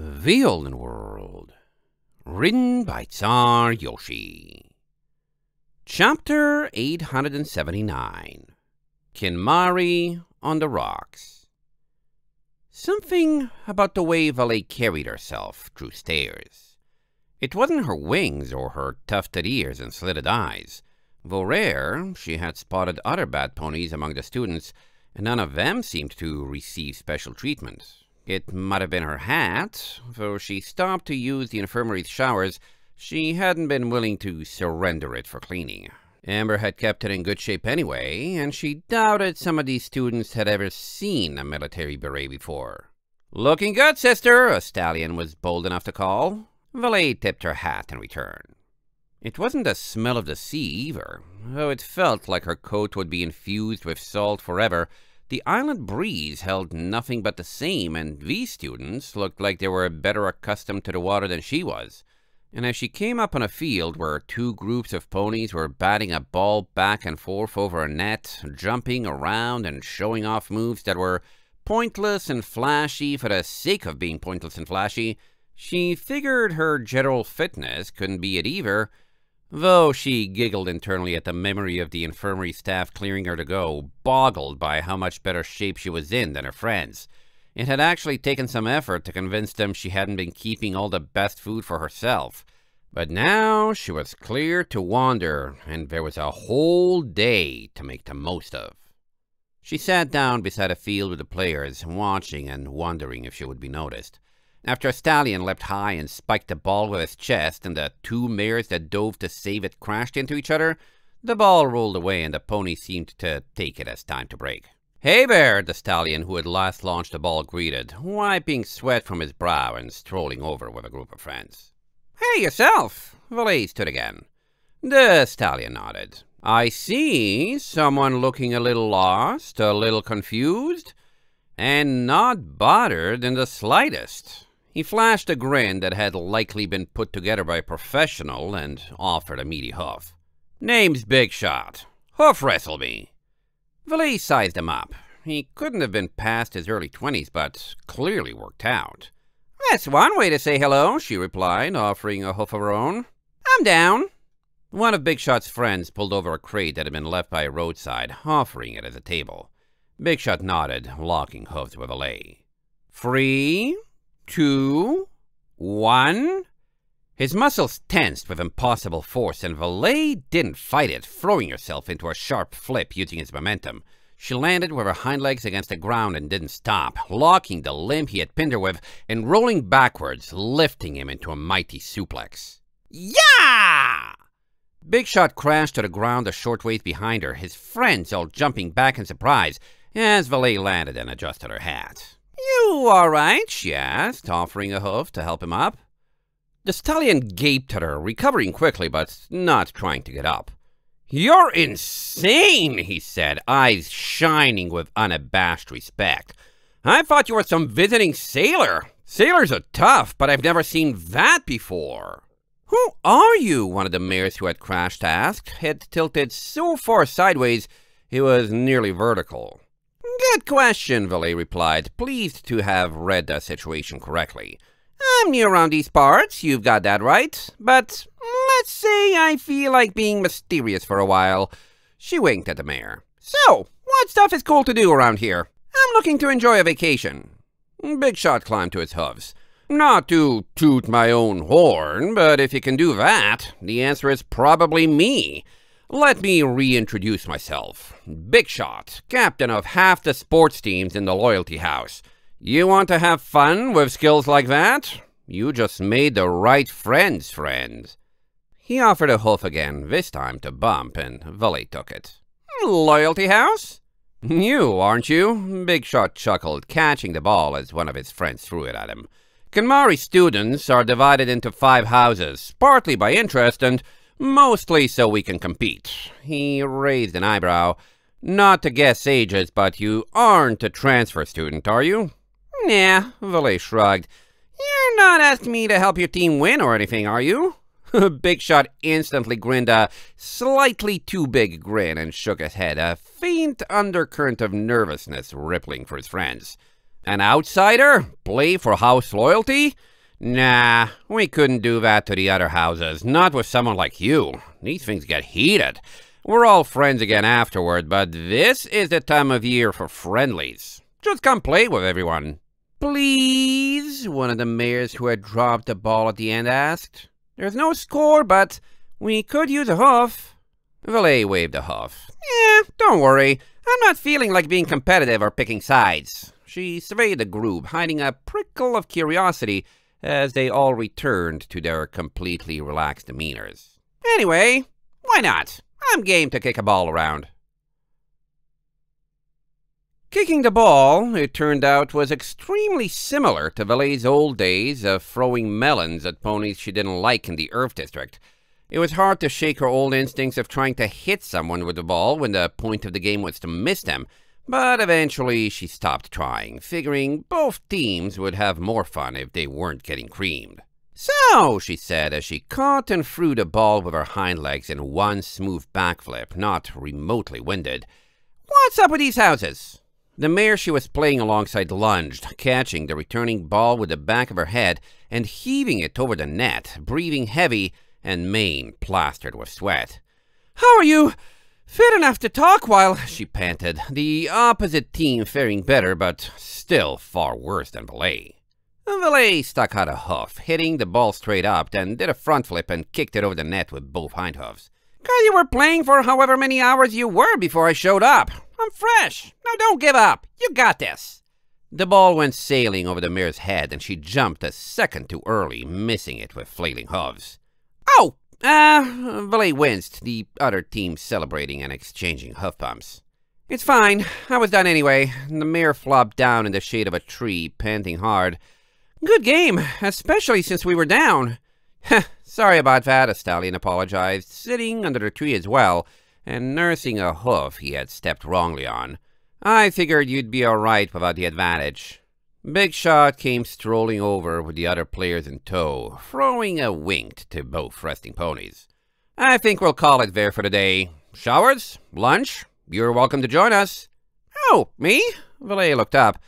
The Olden World. Written by Czar Yoshi. Chapter 879 Kinmari on the Rocks. Something about the way Valet carried herself drew stares. It wasn't her wings or her tufted ears and slitted eyes. Though rare, she had spotted other bat ponies among the students, and none of them seemed to receive special treatment. It might have been her hat, though she stopped to use the infirmary's showers. She hadn't been willing to surrender it for cleaning. Amber had kept it in good shape anyway, and she doubted some of these students had ever seen a military beret before. Looking good, sister, a stallion was bold enough to call. Valet tipped her hat in return. It wasn't the smell of the sea either, though it felt like her coat would be infused with salt forever, the island breeze held nothing but the same, and these students looked like they were better accustomed to the water than she was. And as she came up on a field where two groups of ponies were batting a ball back and forth over a net, jumping around and showing off moves that were pointless and flashy for the sake of being pointless and flashy, she figured her general fitness couldn't be it either, Though she giggled internally at the memory of the infirmary staff clearing her to go, boggled by how much better shape she was in than her friends. It had actually taken some effort to convince them she hadn't been keeping all the best food for herself. But now she was clear to wander, and there was a whole day to make the most of. She sat down beside a field with the players, watching and wondering if she would be noticed. After a stallion leapt high and spiked the ball with his chest, and the two mares that dove to save it crashed into each other, the ball rolled away and the pony seemed to take it as time to break. Hey there, the stallion who had last launched the ball greeted, wiping sweat from his brow and strolling over with a group of friends. Hey, yourself! Valet stood again. The stallion nodded. I see someone looking a little lost, a little confused, and not bothered in the slightest. He flashed a grin that had likely been put together by a professional and offered a meaty hoof. Name's Big Shot. Hoof wrestle me. Valet sized him up. He couldn't have been past his early twenties, but clearly worked out. That's one way to say hello, she replied, offering a hoof of her own. I'm down. One of Big Shot's friends pulled over a crate that had been left by a roadside, offering it as a table. Big Shot nodded, locking hoofs with Valet. Free? Two, one. His muscles tensed with impossible force, and Valet didn't fight it, throwing herself into a sharp flip using his momentum. She landed with her hind legs against the ground and didn't stop, locking the limb he had pinned her with and rolling backwards, lifting him into a mighty suplex. Yeah! Big Shot crashed to the ground a short ways behind her, his friends all jumping back in surprise as Valet landed and adjusted her hat. You all right? she asked, offering a hoof to help him up. The stallion gaped at her, recovering quickly, but not trying to get up. You're insane, he said, eyes shining with unabashed respect. I thought you were some visiting sailor. Sailors are tough, but I've never seen that before. Who are you? One of the mares who had crashed asked, head tilted so far sideways it was nearly vertical. Good question, Valet replied, pleased to have read the situation correctly. I'm new around these parts, you've got that right, but let's say I feel like being mysterious for a while. She winked at the mare. So, what stuff is cool to do around here? I'm looking to enjoy a vacation. Big Shot climbed to his hooves. Not to toot my own horn, but if you can do that, the answer is probably me. Let me reintroduce myself. Big Shot, captain of half the sports teams in the Loyalty House. You want to have fun with skills like that? You just made the right friends, friends. He offered a hoof again, this time to Bump, and Valet took it. Loyalty House? You, aren't you? Big Shot chuckled, catching the ball as one of his friends threw it at him. Kinmari students are divided into five houses, partly by interest and Mostly so we can compete. He raised an eyebrow. Not to guess ages, but you aren't a transfer student, are you? Nah, Valet shrugged. You're not asking me to help your team win or anything, are you? big Shot instantly grinned a slightly too big grin and shook his head, a faint undercurrent of nervousness rippling for his friends. An outsider? Play for house loyalty? Nah, we couldn't do that to the other houses, not with someone like you. These things get heated. We're all friends again afterward, but this is the time of year for friendlies. Just come play with everyone. Please, one of the mares who had dropped the ball at the end asked. There's no score, but we could use a hoof. Valet waved a hoof. Yeah, don't worry. I'm not feeling like being competitive or picking sides. She surveyed the group, hiding a prickle of curiosity as they all returned to their completely relaxed demeanors. Anyway, why not? I'm game to kick a ball around. Kicking the ball, it turned out, was extremely similar to Valet's old days of throwing melons at ponies she didn't like in the Earth District. It was hard to shake her old instincts of trying to hit someone with the ball when the point of the game was to miss them, but eventually she stopped trying, figuring both teams would have more fun if they weren't getting creamed. So, she said as she caught and threw the ball with her hind legs in one smooth backflip, not remotely winded. What's up with these houses? The mare she was playing alongside lunged, catching the returning ball with the back of her head and heaving it over the net, breathing heavy and mane plastered with sweat. How are you? Fit enough to talk while, she panted, the opposite team faring better, but still far worse than Valet. Valet stuck out a hoof, hitting the ball straight up, then did a front flip and kicked it over the net with both hind hoofs. Cause you were playing for however many hours you were before I showed up. I'm fresh. Now don't give up. You got this. The ball went sailing over the mare's head, and she jumped a second too early, missing it with flailing hooves. Oh, uh, Valet winced, the other team celebrating and exchanging hoof bumps. It's fine. I was done anyway. And the mare flopped down in the shade of a tree, panting hard. Good game, especially since we were down. Sorry about that, a stallion apologized, sitting under the tree as well, and nursing a hoof he had stepped wrongly on. I figured you'd be alright without the advantage. Big Shot came strolling over with the other players in tow, throwing a wink to both resting ponies. I think we'll call it there for the day. Showers? Lunch? You're welcome to join us. Oh, me? Valet looked up.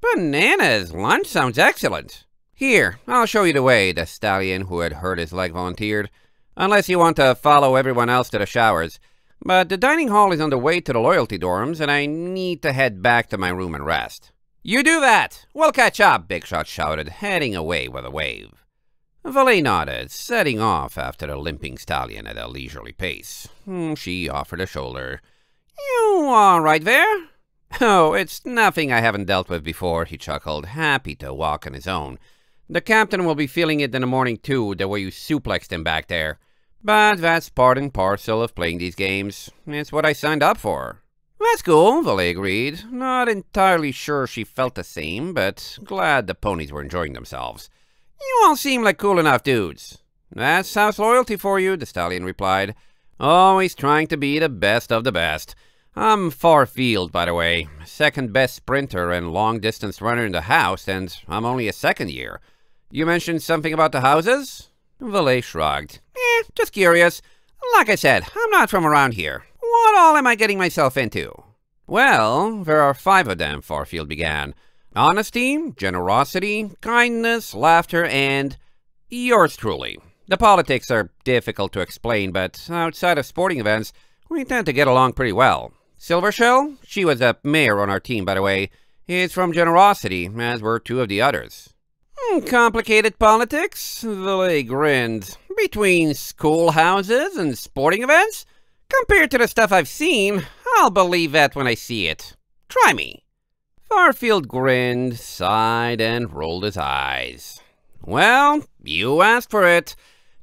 Bananas! Lunch sounds excellent. Here, I'll show you the way, the stallion who had hurt his leg volunteered. Unless you want to follow everyone else to the showers. But the dining hall is on the way to the loyalty dorms, and I need to head back to my room and rest. You do that! We'll catch up, Big Shot shouted, heading away with a wave. Valet nodded, setting off after the limping stallion at a leisurely pace. Hmm, she offered a shoulder. You all right there? Oh, it's nothing I haven't dealt with before, he chuckled, happy to walk on his own. The captain will be feeling it in the morning, too, the way you suplexed him back there. But that's part and parcel of playing these games. It's what I signed up for. That's go, Valet agreed. Not entirely sure she felt the same, but glad the ponies were enjoying themselves. You all seem like cool enough dudes. That's house loyalty for you, the stallion replied. Always trying to be the best of the best. I'm Farfield, by the way. Second best sprinter and long distance runner in the house, and I'm only a second year. You mentioned something about the houses? Valet shrugged. Eh, just curious. Like I said, I'm not from around here. What all am I getting myself into? Well, there are five of them, Farfield began. Honesty, generosity, kindness, laughter, and yours truly. The politics are difficult to explain, but outside of sporting events, we tend to get along pretty well. Silvershell, she was a mare on our team, by the way, is from generosity, as were two of the others. Hmm, complicated politics? Valet grinned. Between schoolhouses and sporting events? Compared to the stuff I've seen, I'll believe that when I see it. Try me. Farfield grinned, sighed, and rolled his eyes. Well, you asked for it.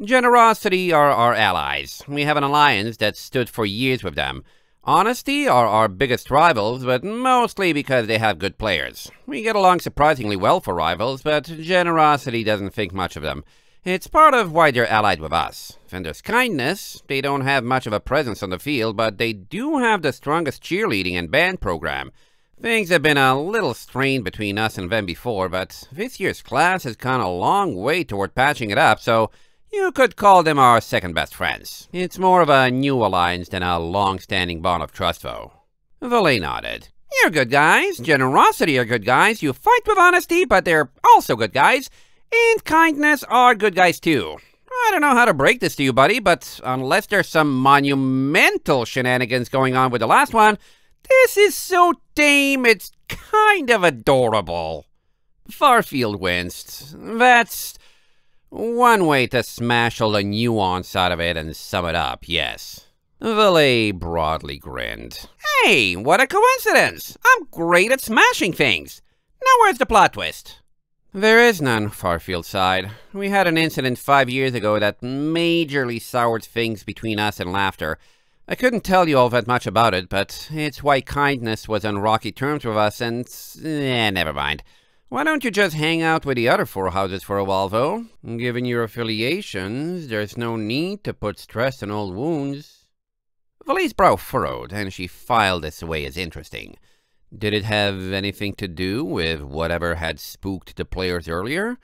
Generosity are our allies. We have an alliance that stood for years with them. Honesty are our biggest rivals, but mostly because they have good players. We get along surprisingly well for rivals, but generosity doesn't think much of them. It's part of why they're allied with us. There's kindness. They don't have much of a presence on the field, but they do have the strongest cheerleading and band program. Things have been a little strained between us and them before, but this year's class has gone a long way toward patching it up, so you could call them our second best friends. It's more of a new alliance than a long-standing bond of trust, though. Valet nodded. You're good guys. Generosity are good guys. You fight with honesty, but they're also good guys. And kindness are good guys too. I don't know how to break this to you, buddy, but unless there's some monumental shenanigans going on with the last one, this is so tame it's kind of adorable. Farfield winced. That's one way to smash all the nuance out of it and sum it up, yes. Valet broadly grinned. Hey, what a coincidence! I'm great at smashing things. Now where's the plot twist? There is none, Farfield sighed. We had an incident five years ago that majorly soured things between us and laughter. I couldn't tell you all that much about it, but it's why kindness was on rocky terms with us, and... eh, never mind. Why don't you just hang out with the other four houses for a while, though? Given your affiliations, there's no need to put stress on old wounds. Valet's brow furrowed, and she filed this away as interesting. Did it have anything to do with whatever had spooked the players earlier?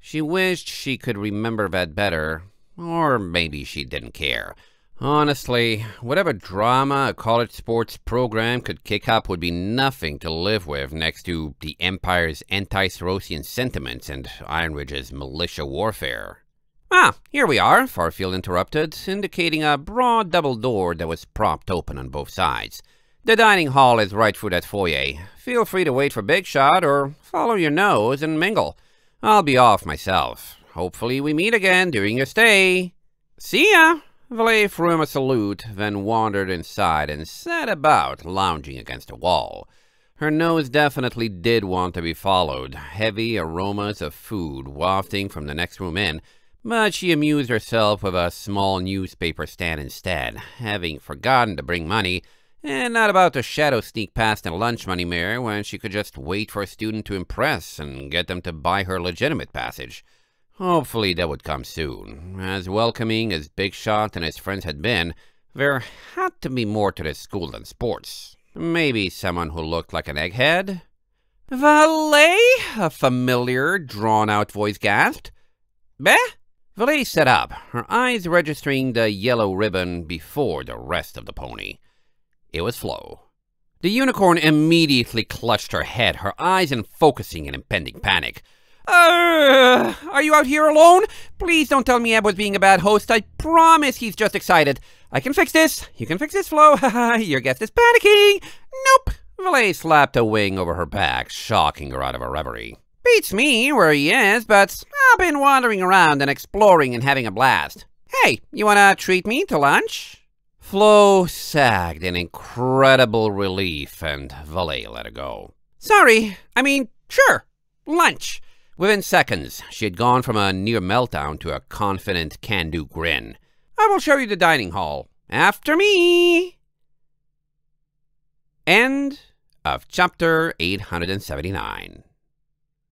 She wished she could remember that better, or maybe she didn't care. Honestly, whatever drama a college sports program could kick up would be nothing to live with next to the Empire's anti-Sorosian sentiments and Ironridge's militia warfare. Ah, here we are, Farfield interrupted, indicating a broad double door that was propped open on both sides. The dining hall is right through that foyer. Feel free to wait for Big Shot or follow your nose and mingle. I'll be off myself. Hopefully we meet again during your stay. See ya! Valet threw him a salute, then wandered inside and sat about, lounging against a wall. Her nose definitely did want to be followed, heavy aromas of food wafting from the next room in, but she amused herself with a small newspaper stand instead, having forgotten to bring money, and not about to shadow sneak past a lunch money mirror when she could just wait for a student to impress and get them to buy her legitimate passage. Hopefully that would come soon. As welcoming as Big Shot and his friends had been, there had to be more to this school than sports. Maybe someone who looked like an egghead? Valet? A familiar, drawn-out voice gasped. Beh? Valet sat up, her eyes registering the yellow ribbon before the rest of the pony. It was Flo. The unicorn immediately clutched her head, her eyes focusing in impending panic. Uh, are you out here alone? Please don't tell me Eb was being a bad host. I promise he's just excited. I can fix this. You can fix this, Flo. Your guest is panicking. Nope. Valet slapped a wing over her back, shocking her out of her reverie. Beats me where he is, but I've been wandering around and exploring and having a blast. Hey, you wanna treat me to lunch? Flo sagged in incredible relief, and Valet let her go. Sorry, I mean, sure, lunch. Within seconds, she had gone from a near meltdown to a confident can-do grin. I will show you the dining hall. After me! End of chapter 879.